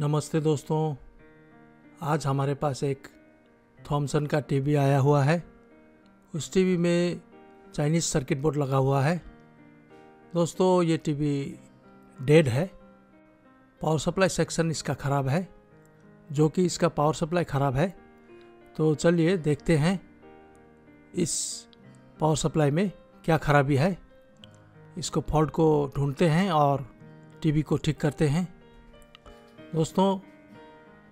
नमस्ते दोस्तों। आज हमारे पास एक थॉमसन का टीवी आया हुआ है। उस टीवी में चाइनीज़ सर्किट बोर्ड लगा हुआ है। दोस्तों, ये टीवी डेड है। पावर सप्लाई सेक्शन इसका ख़राब है। जो कि इसका पावर सप्लाई ख़राब है। तो चलिए देखते हैं इस पावर सप्लाई में क्या खराबी है। इसको फॉल्ट को ढूंढते हैं और टीवी को ठीक करते हैं। दोस्तों,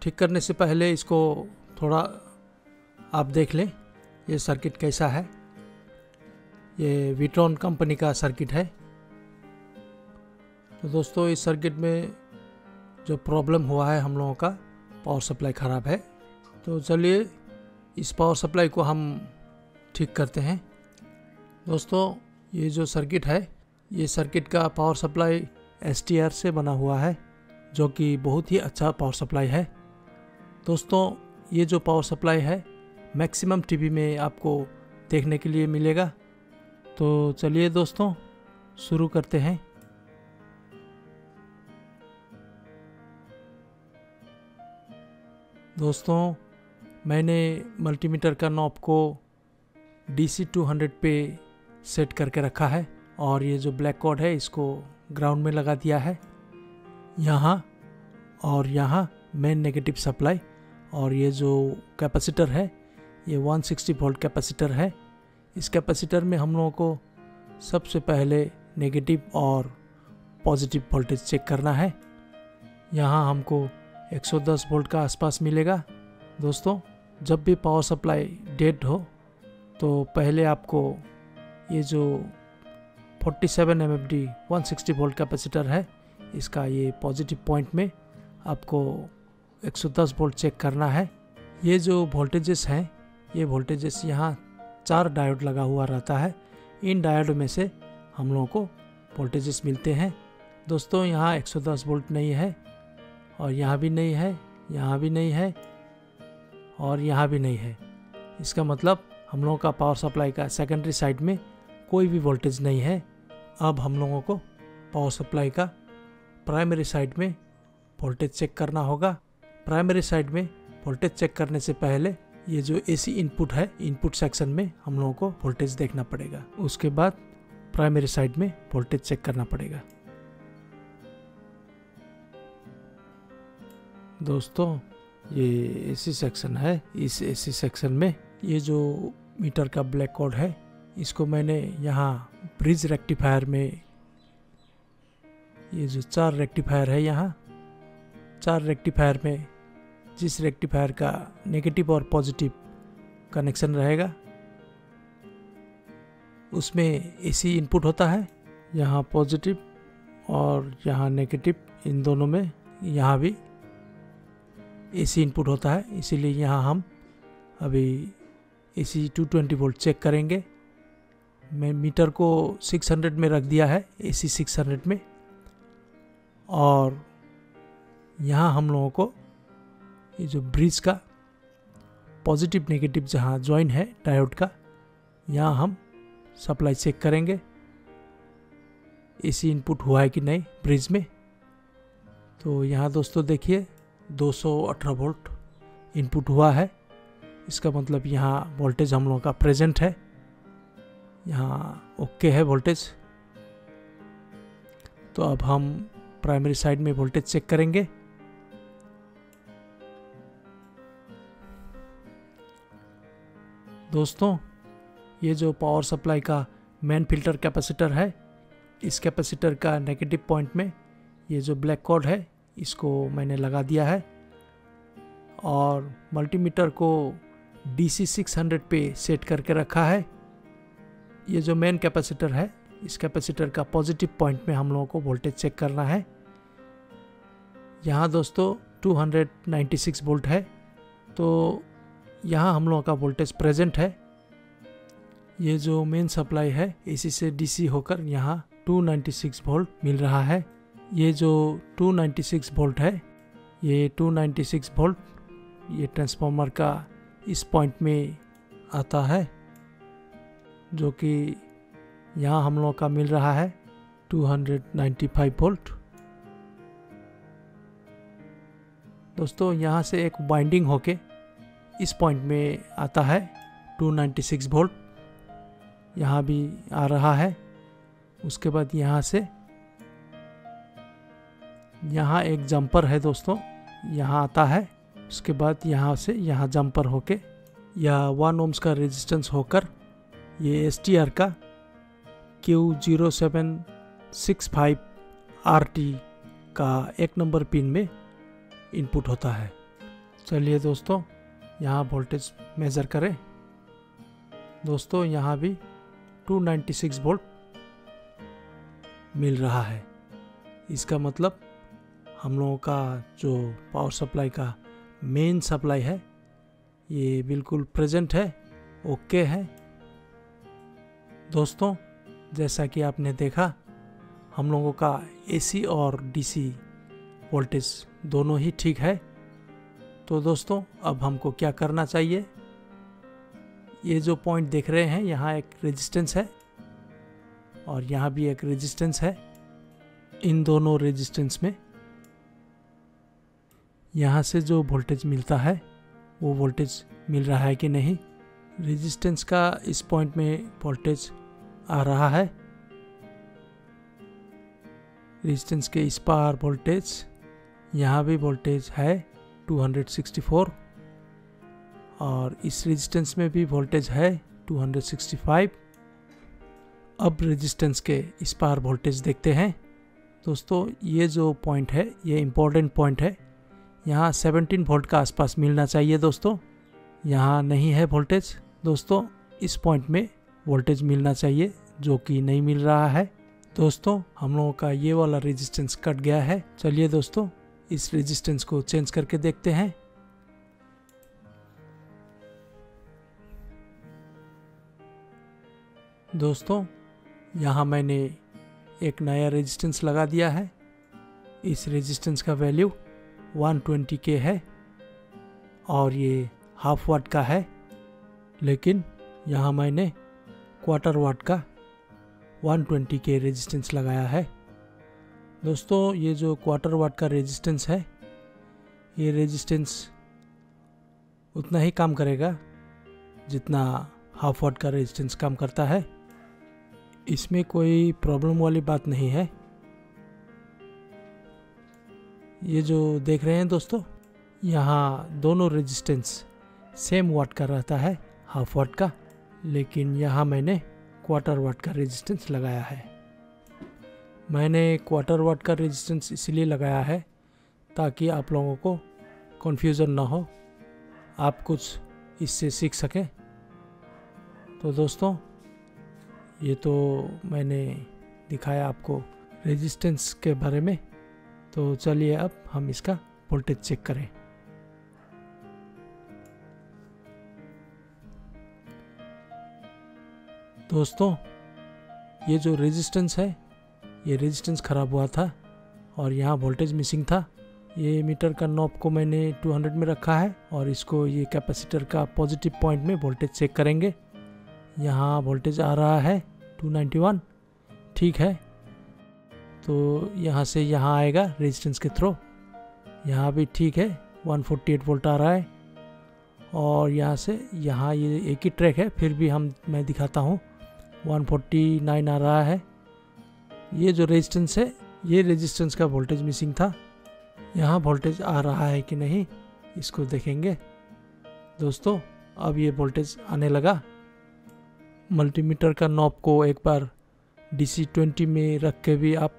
ठीक करने से पहले इसको थोड़ा आप देख लें, ये सर्किट कैसा है। ये विट्रॉन कंपनी का सर्किट है। तो दोस्तों, इस सर्किट में जो प्रॉब्लम हुआ है हम लोगों का, पावर सप्लाई ख़राब है। तो चलिए, इस पावर सप्लाई को हम ठीक करते हैं। दोस्तों, ये जो सर्किट है, ये सर्किट का पावर सप्लाई एसटीआर से बना हुआ है। जो कि बहुत ही अच्छा पावर सप्लाई है। दोस्तों, ये जो पावर सप्लाई है मैक्सिमम टीवी में आपको देखने के लिए मिलेगा। तो चलिए दोस्तों, शुरू करते हैं। दोस्तों, मैंने मल्टीमीटर का नॉब को DC 200 पे सेट करके रखा है और ये जो ब्लैक कॉर्ड है, इसको ग्राउंड में लगा दिया है। यहाँ और यहाँ मेन नेगेटिव सप्लाई और ये जो कैपेसिटर है, ये 160 वोल्ट कैपेसिटर है। इस कैपेसिटर में हम लोगों को सबसे पहले नेगेटिव और पॉजिटिव वोल्टेज चेक करना है। यहाँ हमको 110 वोल्ट का आसपास मिलेगा। दोस्तों, जब भी पावर सप्लाई डेड हो तो पहले आपको ये जो 47 seven M F D one volt capacitor है इसका ये पॉजिटिव पॉइंट में आपको 110 वोल्ट चेक करना है। ये जो वोल्टेजेस हैं, ये वोल्टेजेस यहाँ चार डायोड लगा हुआ रहता है। इन डायोड में से हम लोगों को वोल्टेजेस मिलते हैं। दोस्तों, यहाँ 110 वोल्ट नहीं है और यहाँ भी नहीं है, यहाँ भी नहीं है और यहाँ भी नहीं है। इसका मतलब हम लोगों का पावर सप्लाई का सेकेंडरी साइड में कोई भी वोल्टेज नहीं है। अब हम लोगों को पावर सप्लाई का प्राइमरी साइड में वोल्टेज चेक करना होगा। प्राइमरी साइड में वोल्टेज चेक करने से पहले ये जो एसी इनपुट है इनपुट सेक्शन में हम लोगों को वोल्टेज देखना पड़ेगा। उसके बाद प्राइमरी साइड में वोल्टेज चेक करना पड़ेगा। दोस्तों, ये एसी सेक्शन है। इस एसी सेक्शन में ये जो मीटर का ब्लैक कोड है, इसको मैंने यहाँ ब्रिज रेक्टिफायर में ये जो चार रेक्टिफायर है यहाँ, चार रेक्टिफायर में जिस रेक्टिफायर का नेगेटिव और पॉजिटिव कनेक्शन रहेगा, उसमें एसी इनपुट होता है, यहाँ पॉजिटिव और यहाँ नेगेटिव इन दोनों में यहाँ भी एसी इनपुट होता है, इसीलिए यहाँ हम अभी एसी 220 वोल्ट चेक करेंगे। मैं मीटर को 600 में रख दिया है एसी 600 में। और यहाँ हम लोगों को ये जो ब्रिज का पॉजिटिव नेगेटिव जहाँ ज्वाइन है डायोड का, यहाँ हम सप्लाई चेक करेंगे एसी इनपुट हुआ है कि नहीं ब्रिज में। तो यहाँ दोस्तों देखिए 218 वोल्ट इनपुट हुआ है। इसका मतलब यहाँ वोल्टेज हम लोगों का प्रेजेंट है। यहाँ ओके है वोल्टेज तो अब हम प्राइमरी साइड में वोल्टेज चेक करेंगे। दोस्तों, ये जो पावर सप्लाई का मेन फ़िल्टर कैपेसिटर है, इस कैपेसिटर का नेगेटिव पॉइंट में ये जो ब्लैक कॉर्ड है, इसको मैंने लगा दिया है। और मल्टीमीटर को DC 600 पे सेट करके रखा है। ये जो मेन कैपेसिटर है, इस कैपेसिटर का पॉजिटिव पॉइंट में हम लोगों को वोल्टेज चेक करना है। यहाँ दोस्तों 296 वोल्ट है तो यहाँ हम लोगों का वोल्टेज प्रेजेंट है। ये जो मेन सप्लाई है एसी से डीसी होकर यहाँ 296 वोल्ट मिल रहा है। ये जो 296 वोल्ट है, ये 296 वोल्ट ये ट्रांसफार्मर का इस पॉइंट में आता है, जो कि यहाँ हम लोगों का मिल रहा है 295 वोल्ट दोस्तों, यहाँ से एक बाइंडिंग होके इस पॉइंट में आता है 296 वोल्ट यहाँ भी आ रहा है। उसके बाद यहाँ से, यहाँ एक जंपर है दोस्तों, यहाँ आता है। उसके बाद यहाँ से यहाँ जंपर होके या वन ओम्स का रेजिस्टेंस होकर ये एस टी आर का Q zero seven six five R T का एक नंबर पिन में इनपुट होता है। चलिए दोस्तों, यहाँ वोल्टेज मेज़र करें। दोस्तों, यहाँ भी 296 वोल्ट मिल रहा है। इसका मतलब हम लोगों का जो पावर सप्लाई का मेन सप्लाई है, ये बिल्कुल प्रेजेंट है ओके है। दोस्तों, जैसा कि आपने देखा, हम लोगों का एसी और डीसी वोल्टेज दोनों ही ठीक है? तो दोस्तों, अब हमको क्या करना चाहिए? ये जो पॉइंट देख रहे हैं, यहाँ एक रेजिस्टेंस है और यहाँ भी एक रेजिस्टेंस है। इन दोनों रेजिस्टेंस में यहाँ से जो वोल्टेज मिलता है, वो वोल्टेज मिल रहा है कि नहीं? रेजिस्टेंस का इस पॉइंट में वोल्टेज आ रहा है। रेजिस्टेंस के इस पार वोल्टेज यहाँ भी वोल्टेज है 264 और इस रेजिस्टेंस में भी वोल्टेज है 265 अब रेजिस्टेंस के इस पार वोल्टेज देखते हैं। दोस्तों, ये जो पॉइंट है, ये इम्पोर्टेंट पॉइंट है। यहाँ 17 वोल्ट का आसपास मिलना चाहिए दोस्तों। यहाँ नहीं है वोल्टेज दोस्तों, इस पॉइंट में वोल्टेज मिलना चाहिए, जो कि नहीं मिल रहा है। दोस्तों, हम लोगों का ये वाला रेजिस्टेंस कट गया है। चलिए दोस्तों इस रेजिस्टेंस को चेंज करके देखते हैं। दोस्तों, यहाँ मैंने एक नया रेजिस्टेंस लगा दिया है। इस रेजिस्टेंस का वैल्यू 120 के है और ये हाफ़ वाट का है। लेकिन यहाँ मैंने क्वार्टर वाट का 120 के रेजिस्टेंस लगाया है। दोस्तों, ये जो क्वार्टर वाट का रेजिस्टेंस है, ये रेजिस्टेंस उतना ही काम करेगा जितना हाफ़ वाट का रेजिस्टेंस काम करता है। इसमें कोई प्रॉब्लम वाली बात नहीं है। ये जो देख रहे हैं दोस्तों, यहाँ दोनों रेजिस्टेंस सेम वाट का रहता है हाफ़ वाट का, लेकिन यहाँ मैंने क्वार्टर वाट का रेजिस्टेंस लगाया है। मैंने क्वार्टर वाट का रेजिस्टेंस इसलिए लगाया है ताकि आप लोगों को कन्फ्यूज़न ना हो। आप कुछ इससे सीख सकें। तो दोस्तों, ये तो मैंने दिखाया आपको रेजिस्टेंस के बारे में। तो चलिए अब हम इसका वोल्टेज चेक करें। दोस्तों, ये जो रेजिस्टेंस है ये रेजिस्टेंस ख़राब हुआ था और यहाँ वोल्टेज मिसिंग था। ये मीटर का नॉब को मैंने 200 में रखा है और इसको ये कैपेसिटर का पॉजिटिव पॉइंट में वोल्टेज चेक करेंगे। यहाँ वोल्टेज आ रहा है 291 ठीक है। तो यहाँ से यहाँ आएगा रेजिस्टेंस के थ्रू यहाँ भी ठीक है 148 वोल्ट आ रहा है। और यहाँ से यहाँ ये एक ही ट्रैक है, फिर भी हम, मैं दिखाता हूँ। 149 आ रहा है। ये जो रेजिस्टेंस है, ये रेजिस्टेंस का वोल्टेज मिसिंग था। यहाँ वोल्टेज आ रहा है कि नहीं, इसको देखेंगे। दोस्तों, अब ये वोल्टेज आने लगा। मल्टीमीटर का नॉब को एक बार डी सी ट्वेंटी में रख के भी आप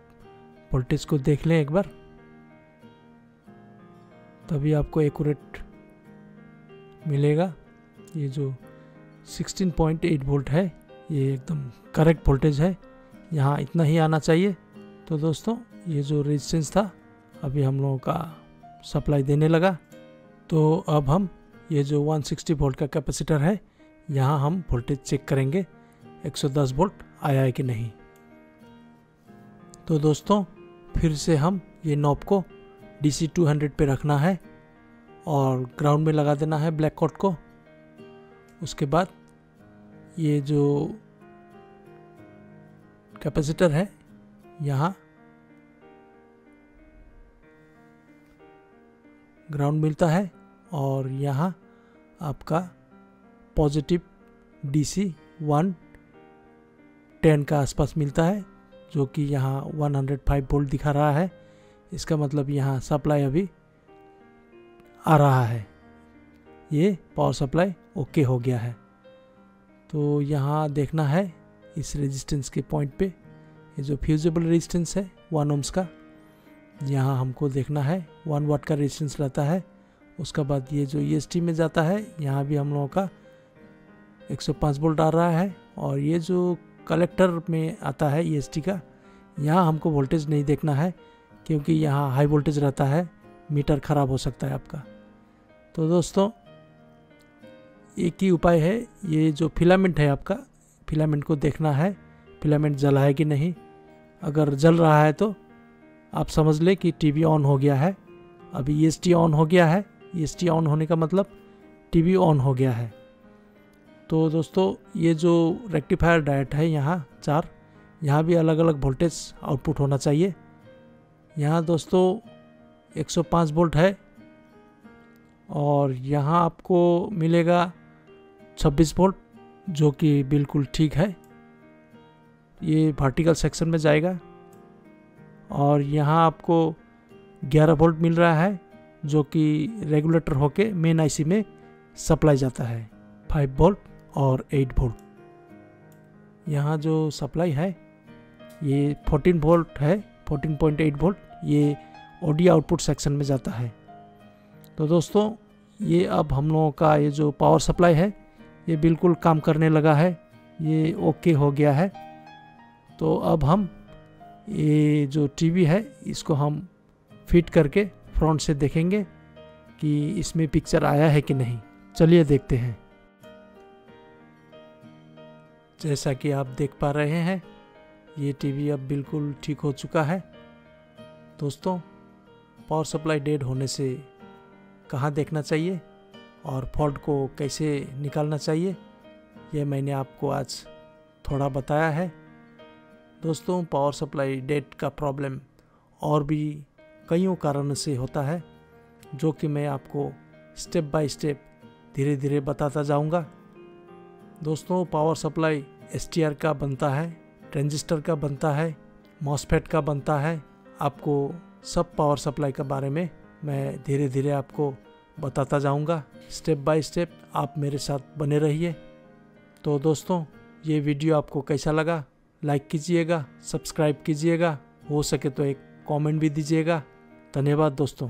वोल्टेज को देख लें एक बार। तभी आपको एक्यूरेट मिलेगा। ये जो 16.8 वोल्ट है, ये एकदम करेक्ट वोल्टेज है। यहाँ इतना ही आना चाहिए। तो दोस्तों, ये जो रेजिस्टेंस था, अभी हम लोगों का सप्लाई देने लगा। तो अब हम ये जो 160 वोल्ट का कैपेसिटर है, यहाँ हम वोल्टेज चेक करेंगे 110 वोल्ट आया है कि नहीं। तो दोस्तों, फिर से हम ये नॉब को DC 200 पे रखना है और ग्राउंड में लगा देना है ब्लैक कोट को। उसके बाद ये जो कैपेसिटर है यहाँ। ग्राउंड मिलता है और यहाँ आपका पॉजिटिव डीसी वन टेन का आसपास मिलता है, जो कि यहाँ 105 वोल्ट दिखा रहा है। इसका मतलब यहाँ सप्लाई अभी आ रहा है। ये पावर सप्लाई ओके हो गया है। तो यहाँ देखना है इस रेजिस्टेंस के पॉइंट पे। ये जो फ्यूजेबल रेजिस्टेंस है वन ओम्स का, यहाँ हमको देखना है वन वाट का रेजिस्टेंस रहता है। उसका बाद ये जो ई e में जाता है, यहाँ भी हम लोगों का 105 वोल्ट आ रहा है और ये जो कलेक्टर में आता है ई e का, यहाँ हमको वोल्टेज नहीं देखना है, क्योंकि यहाँ हाई वोल्टेज रहता है मीटर ख़राब हो सकता है आपका। तो दोस्तों, एक ही उपाय है, ये जो फिलामेंट है आपका फिलामेंट को देखना है, फिलामेंट जला है कि नहीं। अगर जल रहा है तो आप समझ ले कि टीवी ऑन हो गया है। अभी ई ऑन हो गया है। ई ऑन होने का मतलब टीवी ऑन हो गया है। तो दोस्तों, ये जो रेक्टिफायर डायट है यहाँ चार, यहाँ भी अलग अलग वोल्टेज आउटपुट होना चाहिए। यहाँ दोस्तों 105 वोल्ट है और यहाँ आपको मिलेगा 26 वोल्ट जो कि बिल्कुल ठीक है। ये वर्टिकल सेक्शन में जाएगा और यहाँ आपको 11 वोल्ट मिल रहा है, जो कि रेगुलेटर होके मेन आईसी में सप्लाई जाता है। 5 वोल्ट और 8 वोल्ट यहाँ जो सप्लाई है, ये 14 वोल्ट है 14.8 वोल्ट ये ऑडियो आउटपुट सेक्शन में जाता है। तो दोस्तों, ये अब हम लोगों का ये जो पावर सप्लाई है ये बिल्कुल काम करने लगा है, ये ओके हो गया है। तो अब हम ये जो टीवी है, इसको हम फिट करके फ्रंट से देखेंगे कि इसमें पिक्चर आया है कि नहीं। चलिए देखते हैं। जैसा कि आप देख पा रहे हैं, ये टीवी अब बिल्कुल ठीक हो चुका है। दोस्तों, पावर सप्लाई डेड होने से कहाँ देखना चाहिए? और फॉल्ट को कैसे निकालना चाहिए, यह मैंने आपको आज थोड़ा बताया है। दोस्तों, पावर सप्लाई डेट का प्रॉब्लम और भी कईयों कारणों से होता है, जो कि मैं आपको स्टेप बाय स्टेप धीरे धीरे बताता जाऊँगा। दोस्तों, पावर सप्लाई एसटीआर का बनता है, ट्रांजिस्टर का बनता है मॉसफेट का बनता है। आपको सब पावर सप्लाई के बारे में मैं धीरे धीरे आपको बताता जाऊँगा। स्टेप बाय स्टेप आप मेरे साथ बने रहिए। तो दोस्तों, ये वीडियो आपको कैसा लगा? लाइक कीजिएगा सब्सक्राइब कीजिएगा। हो सके तो एक कमेंट भी दीजिएगा। धन्यवाद दोस्तों।